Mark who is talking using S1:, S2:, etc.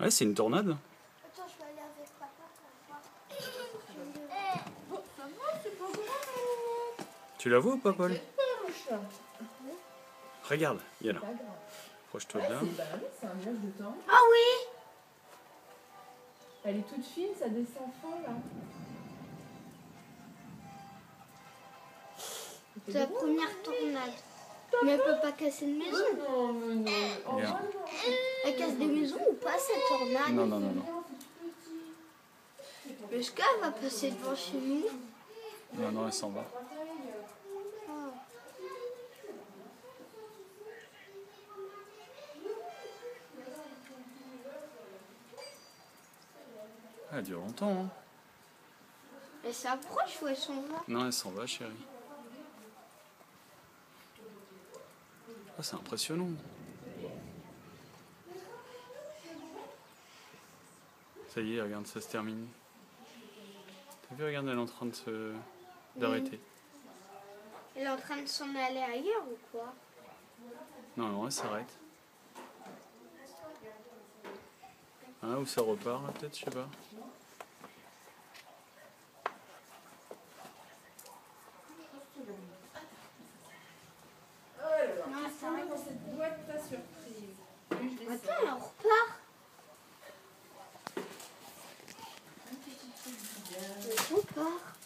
S1: Ouais, c'est une tornade.
S2: Attends, je vais aller avec papa pour voir.
S1: Tu la vois ou pas, Paul. Regarde, il y a.
S3: Pas grave.
S1: Proche-toi
S3: Ouais,
S1: bien.
S3: c'est oui, c'est un nuage de temps.
S2: Ah oui
S3: Elle est toute fine, ça descend fin là.
S2: C'est la première tornade. Mais elle peut pas casser une maison.
S3: Oh.
S2: Elle casse des maisons ou pas cette tornade
S1: Non, non, non, non.
S2: Mais est-ce qu'elle va passer devant chez nous
S1: Non, non, elle s'en va.
S2: Ah,
S1: Elle dure longtemps, hein.
S2: Elle s'approche ou elle s'en va?
S1: Non, elle s'en va, chérie. Ah, c'est impressionnant. Ça y est, regarde, ça se termine. T'as vu, regarde, elle est en train de se... d'arrêter.
S2: Elle est en train de s'en aller ailleurs ou quoi?
S1: Non, non, elle s'arrête. Ah, ou ça repart, peut-être, je sais pas. Oh.